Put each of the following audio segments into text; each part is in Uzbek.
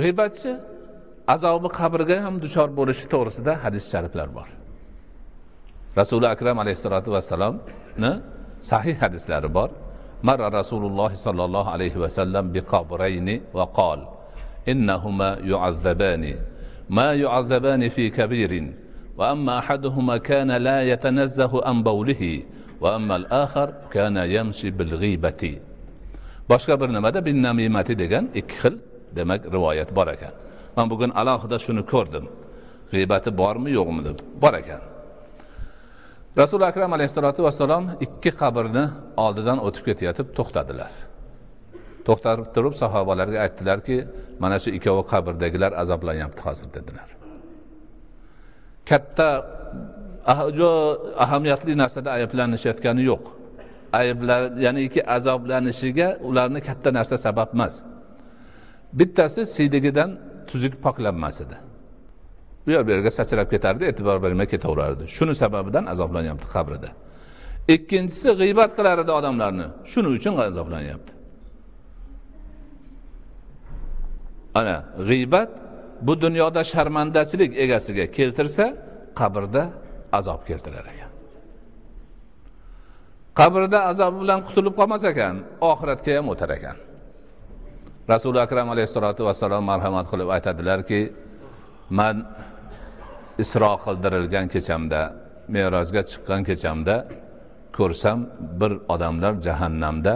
g'iybatchi azobi qabrga ham duchor bo'lishi to'g'risida hadis shariflar bor rasuli akram alayhissalotu vassalomni sahih hadislari bor marra rasululloh sollallohu alayhi vasallam biqabrayni va qol innahuma yu'azzabani ما يعذبان في كبير وأما أحدهما كان لا يتنزه عن بوله وأما الآخر كان يمشي بالغيبة boshqa bir nimada bin namimati degan ikki xil demak rivoyat bor ekan. Man bugun alohida shuni ko'rdim. G'iybati bormi yo'qmi deb. Bor ekan. Rasuli akram alayhissalotu vassalom ikki qabrni oldidan o'tib ketayotib to'xtadilar. To'xtatib turib sahobalarga aytdilarki mana shu ikkovi qabrdagilar azoblanyapti hozir dedilar. Katta ah, ahamiyatli narsada ayblanishayotgani yo'q. Ayblar ya'niki azoblanishiga ularni katta narsa sabab emas. Bittasi siydigidan tuzuk poklanmas edi. Bu yoq bu yerga sachrab ketardi e'tibor bermay ketaverardi. Shuni sababidan azoblanyapti qabrida. Ikkinchisi g'iybat qilar edi odamlarni. Shuning uchun azoblanyapti. Ana g'iybat bu dunyoda sharmandachilik egasiga keltirsa qabrda azob keltirar ekan. Qabrda azobi bilan qutulib qolmas ekan oxiratga ham o'tar ekan. Rasuli akram alayhissalotu vassalom marhamat qilib aytadilarki man isro qildirilgan kechamda merojga chiqqan kechamda ko'rsam bir odamlar jahannamda.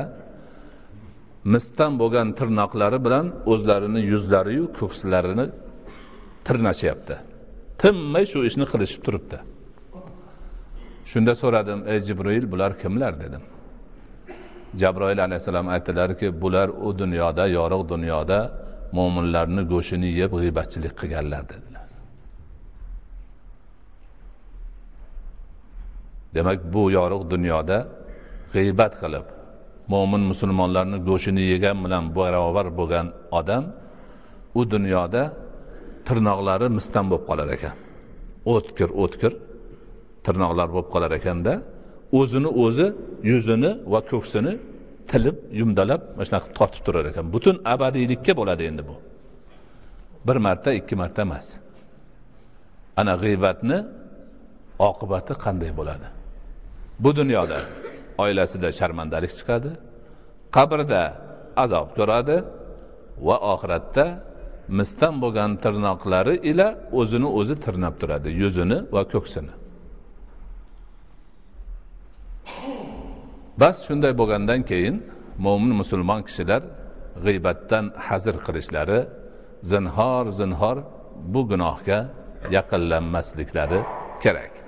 Misdan bo'lgan tirnoqlari bilan o'zlarini yuzlariyu ko'kslarini tirnashyapti. Tinmay shu ishni qilishib turibdi. Shunda so'radim ey jibril bular kimlar? dedim. Jabroil alayhissalom aytdilarki bular u dunyoda yorug' dunyoda mo'minlarni go'shtini yeb g'iybatchilik qilganlar dedilar. Demak bu yorug' dunyoda g'iybat qilib mo'min musulmonlarni go'shtini yegan bilan barobar bo'lgan odam u dunyoda tirnoqlari misdan bo'lib qolar ekan. O'tkir o'tkir tirnoqlar bo'lib qolar ekanda o'zini o'zi yuzini va ko'ksini tilib yumdalab mana shunaqa tortib turar ekan. Butun abadiylikka bo'ladi endi bu. Bir marta ikki marta emas. Ana g'iybatni oqibati qanday bo'ladi? Bu dunyoda oilasida sharmandalik chiqadi qabrda azob ko'radi va oxiratda misdan bo'lgan tirnoqlari ila o'zini o'zi tirnab turadi yuzini va ko'ksini. Bas shunday bo'lgandan keyin mo'min musulmon kishilar g'iybatdan hazr qilishlari zinhor zinhor bu gunohga yaqinlanmasliklari kerak.